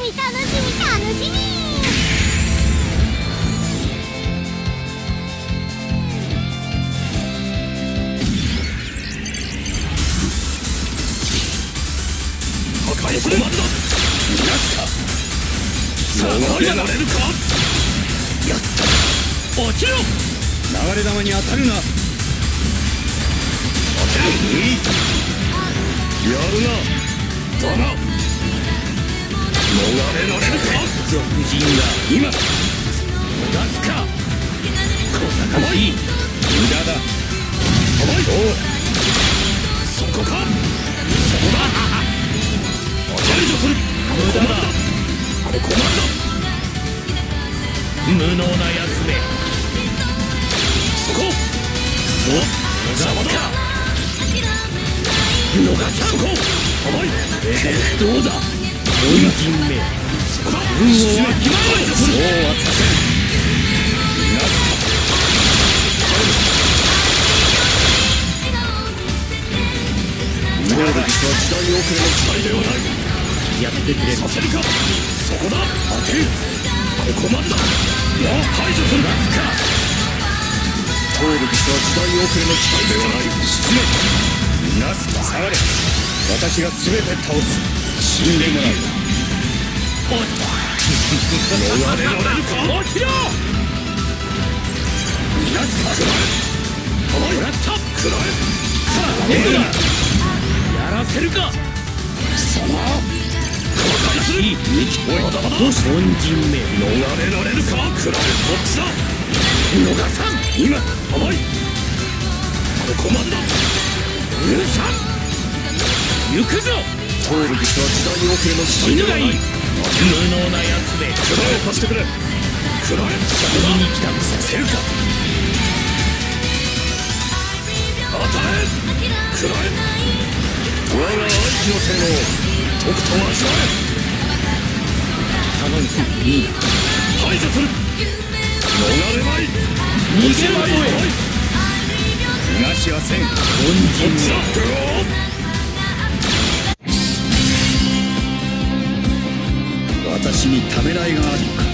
み楽しみ楽しみ破壊するまでだ逃がすかさあ逃げられるかやった。落ちろ流れ弾に当た。るな当てるやるなだな逃れられるか俗人が今逃がすか小坂もいい無駄だ。甘いおいそこかそこだ。当てるぞするここまでだ。ここまでだ。無能な奴めそこそう邪魔だ。逃すそこ甘いどうだ。凡人めそこだ。運をわきまえろそうはさせん逃がすか能力は時代遅れの期待ではないやってくれさせるかそこだ当てここまでだもう排除するなか通る道は時代遅れの期待ではない。沈め逃がす下がれ私が全て倒す死んでもらう逃れられるか。起きろ逃がすか。食らえ甘いやった食らせるか。貴様逃さん今甘いここまでだ許さん行くぞ通る道は時代遅れの死ぬがいい無能な奴め食らえ貸してくれ。食らえそこだ見に来たのさせるか当たれ食らえ我が愛機の性能とくと味わえ頼む。いいえ排除する逃れまい。逃げまとえ逃がしはせんこ凡人私にためらいがあるか。